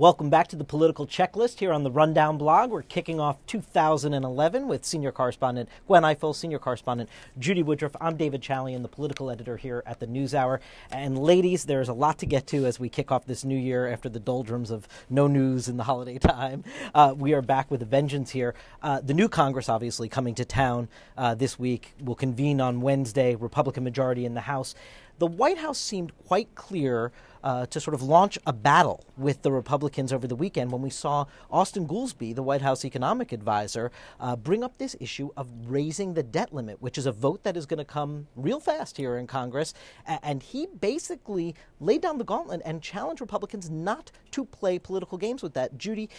Welcome back to the political checklist here on the Rundown blog. We're kicking off 2011 with senior correspondent Gwen Ifill, senior correspondent Judy Woodruff. I'm David Chalian, the political editor here at the NewsHour. And ladies, there's a lot to get to as we kick off this new year after the doldrums of no news in the holiday time. Uh, we are back with a vengeance here. Uh, the new Congress, obviously, coming to town uh, this week, will convene on Wednesday, Republican majority in the House the White House seemed quite clear uh, to sort of launch a battle with the Republicans over the weekend when we saw Austin Goolsbee, the White House economic advisor, uh, bring up this issue of raising the debt limit, which is a vote that is going to come real fast here in Congress. A- and he basically laid down the gauntlet and challenged Republicans not to play political games with that. Judy,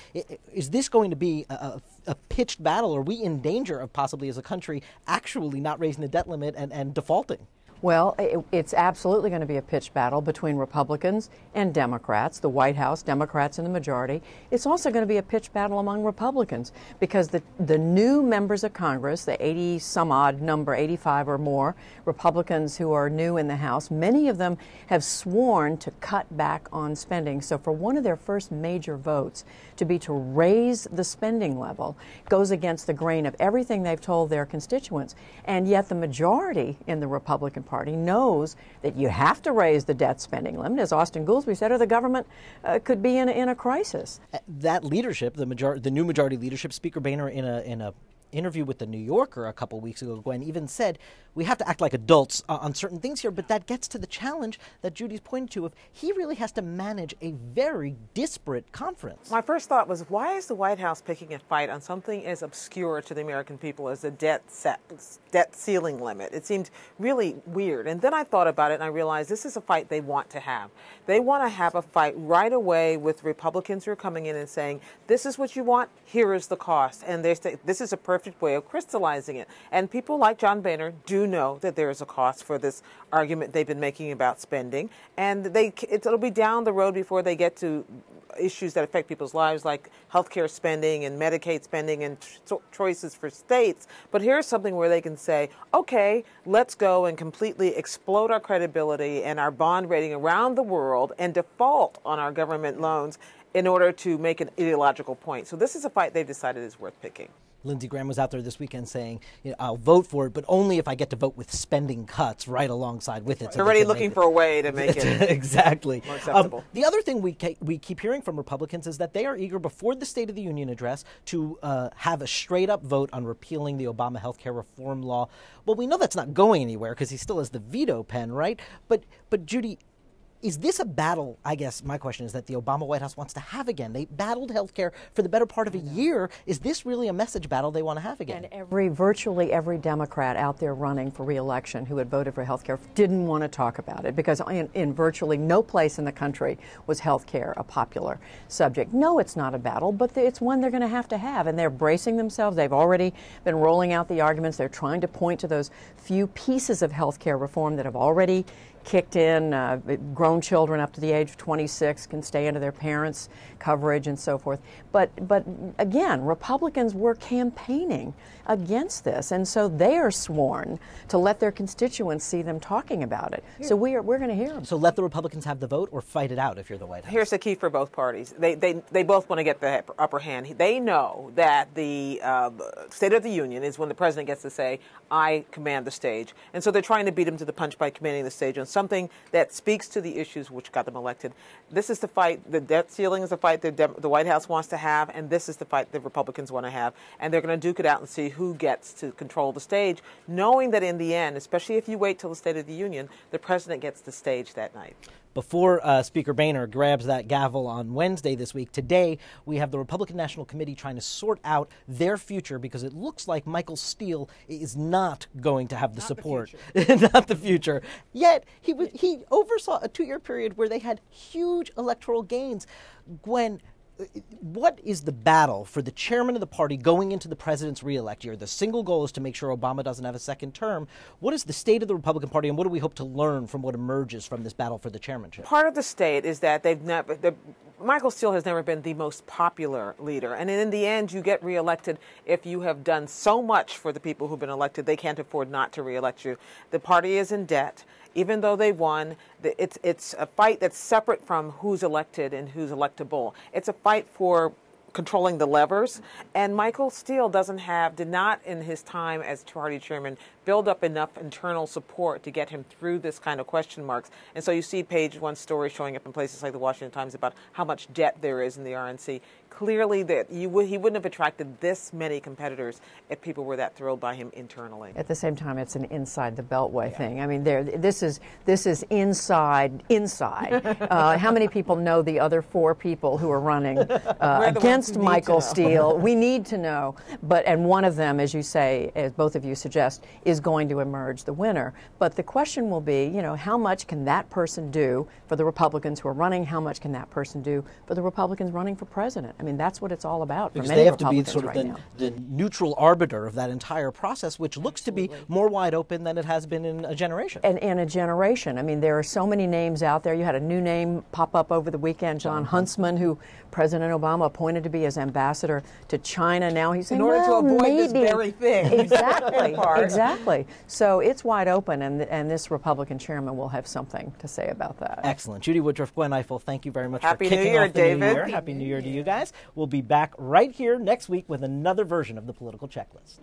is this going to be a, a pitched battle? Are we in danger of possibly, as a country, actually not raising the debt limit and, and defaulting? Well, it's absolutely going to be a pitched battle between Republicans and Democrats, the White House, Democrats in the majority. It's also going to be a pitched battle among Republicans because the, the new members of Congress, the 80 some odd number, 85 or more Republicans who are new in the House, many of them have sworn to cut back on spending. So, for one of their first major votes to be to raise the spending level goes against the grain of everything they've told their constituents. And yet, the majority in the Republican Party knows that you have to raise the debt spending limit, as Austin Goolsbee said, or the government uh, could be in a, in a crisis. That leadership, the majority, the new majority leadership, Speaker Boehner, in a in a interview with the New Yorker a couple weeks ago, Gwen even said we have to act like adults uh, on certain things here, but that gets to the challenge that Judy's pointed to of he really has to manage a very disparate conference. My first thought was why is the White House picking a fight on something as obscure to the American people as the debt set, debt ceiling limit? It seemed really weird. And then I thought about it and I realized this is a fight they want to have. They want to have a fight right away with Republicans who are coming in and saying, "This is what you want, here is the cost." And they say this is a perfect perfect way of crystallizing it. And people like John Boehner do know that there is a cost for this argument they've been making about spending, and they it'll be down the road before they get to issues that affect people's lives, like healthcare spending and Medicaid spending and choices for states. But here's something where they can say, okay, let's go and completely explode our credibility and our bond rating around the world and default on our government loans in order to make an ideological point. So this is a fight they've decided is worth picking. Lindsey Graham was out there this weekend saying, you know, "I'll vote for it, but only if I get to vote with spending cuts right alongside with it." So They're already looking for a way to make it exactly more acceptable. Um, the other thing we ke- we keep hearing from Republicans is that they are eager before the State of the Union address to uh, have a straight up vote on repealing the Obama health care reform law. Well, we know that's not going anywhere because he still has the veto pen, right? But but Judy, is this a battle? I guess my question is that the Obama White House wants to have again. They battled health care for the better part of a year. Is this really a message battle they want to have again? And every, virtually every Democrat out there running for reelection who had voted for health care didn't want to talk about it because in, in virtually no place in the country was health care a popular subject. No, it's not a battle, but it's one they're going to have to have. And they're bracing themselves. They've already been rolling out the arguments. They're trying to point to those few pieces of health care reform that have already kicked in. Uh, grown children up to the age of 26 can stay under their parents' coverage and so forth. But, but again, Republicans were campaigning against this, and so they are sworn to let their constituents see them talking about it. So we are, we're going to hear them. So let the Republicans have the vote or fight it out if you're the White House. Here's the key for both parties. They, they, they both want to get the upper hand. They know that the uh, State of the Union is when the president gets to say, I command the stage. And so they're trying to beat him to the punch by commanding the stage on something that speaks to the issues which got them elected. This is the fight, the debt ceiling is the fight the, the White House wants to have, and this is the fight the Republicans want to have. And they're going to duke it out and see who gets to control the stage, knowing that in the end, especially if you wait till the State of the Union, the president gets the stage that night before uh, Speaker Boehner grabs that gavel on Wednesday this week. Today, we have the Republican National Committee trying to sort out their future because it looks like Michael Steele is not going to have the not support, the not the future. Yet he was, he oversaw a two-year period where they had huge electoral gains. Gwen, what is the battle for the chairman of the party going into the president's reelect year? The single goal is to make sure Obama doesn't have a second term. What is the state of the Republican Party, and what do we hope to learn from what emerges from this battle for the chairmanship? Part of the state is that they've never. Michael Steele has never been the most popular leader, and in the end, you get reelected if you have done so much for the people who've been elected. They can't afford not to reelect you. The party is in debt even though they won, it's, it's a fight that's separate from who's elected and who's electable. It's a fight for controlling the levers. And Michael Steele doesn't have, did not in his time as party chairman, build up enough internal support to get him through this kind of question marks. And so you see page one story showing up in places like the Washington Times about how much debt there is in the RNC clearly that you he wouldn't have attracted this many competitors if people were that thrilled by him internally. At the same time, it's an inside the beltway yeah. thing. I mean, there this is this is inside inside. uh, how many people know the other four people who are running uh, against Michael Steele? we need to know. But and one of them, as you say, as both of you suggest, is going to emerge the winner. But the question will be, you know, how much can that person do for the Republicans who are running? How much can that person do for the Republicans running for president? I mean, that's what it's all about. Because they have to be sort of right the, the, neutral arbiter of that entire process, which looks Absolutely. to be more wide open than it has been in a generation. And in a generation. I mean, there are so many names out there. You had a new name pop up over the weekend, Jon mm-hmm. Huntsman, who President Obama appointed to be his ambassador to China. Now he's saying, in order well, to avoid maybe. this very thing. Exactly. exactly. So it's wide open, and and this Republican chairman will have something to say about that. Excellent, Judy Woodruff, Gwen Ifill. Thank you very much Happy for kicking New Year, off the David. new year. Happy New Year to you guys. We'll be back right here next week with another version of the political checklist.